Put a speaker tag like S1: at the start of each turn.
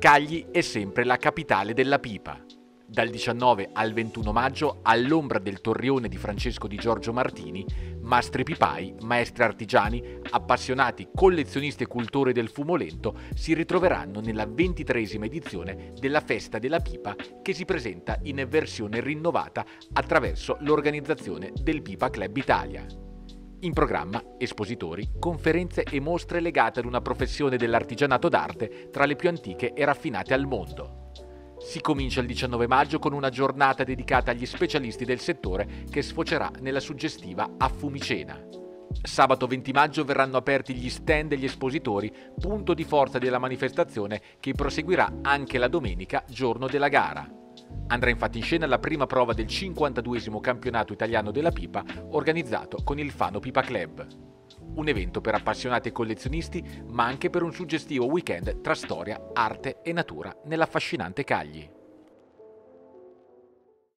S1: Cagli è sempre la capitale della pipa. Dal 19 al 21 maggio, all'ombra del torrione di Francesco di Giorgio Martini, mastri pipai, maestri artigiani, appassionati, collezionisti e cultori del fumo lento si ritroveranno nella ventitresima edizione della Festa della Pipa che si presenta in versione rinnovata attraverso l'organizzazione del Pipa Club Italia. In programma espositori, conferenze e mostre legate ad una professione dell'artigianato d'arte tra le più antiche e raffinate al mondo. Si comincia il 19 maggio con una giornata dedicata agli specialisti del settore che sfocerà nella suggestiva Affumicena. Sabato 20 maggio verranno aperti gli stand degli espositori, punto di forza della manifestazione che proseguirà anche la domenica, giorno della gara. Andrà infatti in scena la prima prova del 52 campionato italiano della pipa organizzato con il Fano Pipa Club. Un evento per appassionati e collezionisti, ma anche per un suggestivo weekend tra storia, arte e natura nell'affascinante Cagli.